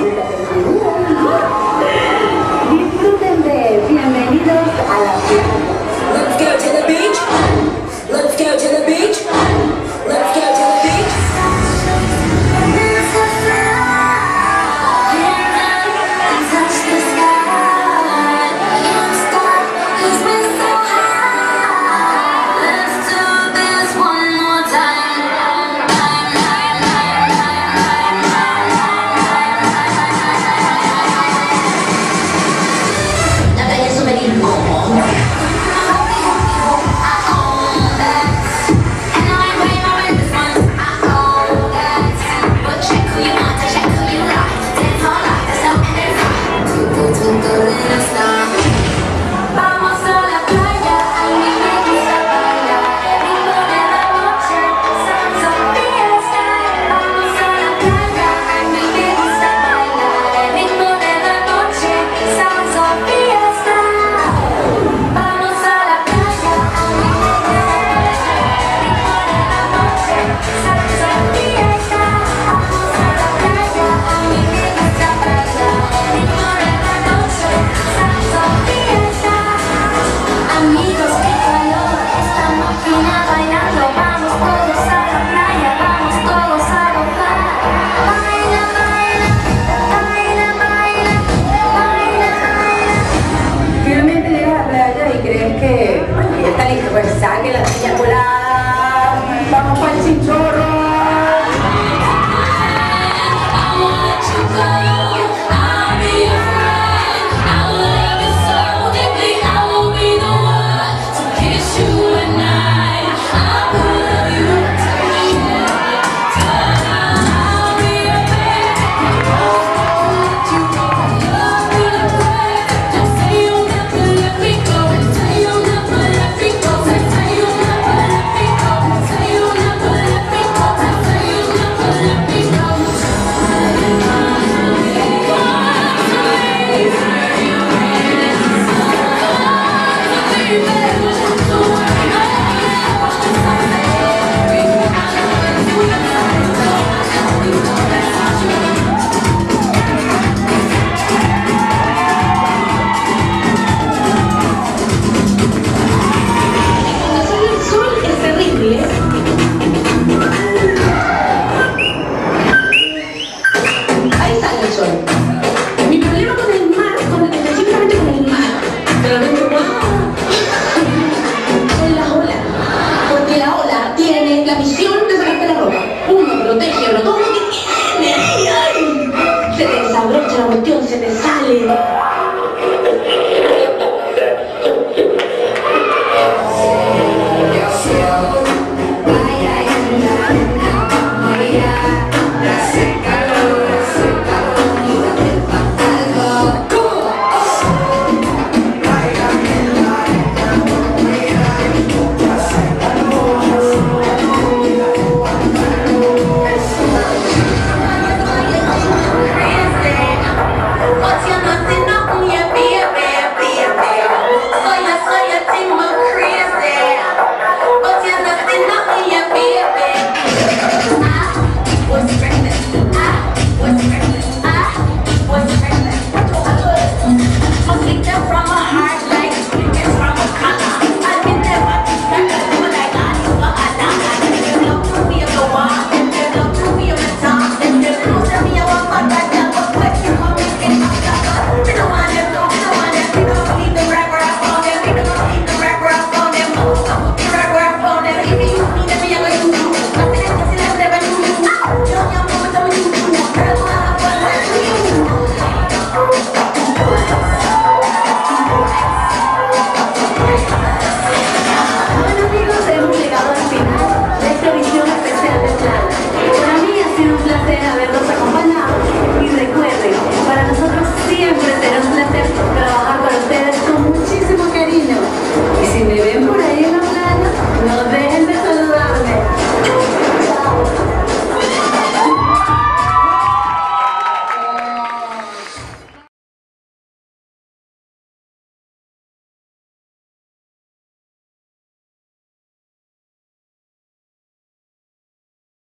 Người ta cần hiểu que la piña colada. Vamos para el chinchorro. Vamos al chinchorro. cuestión se te sale.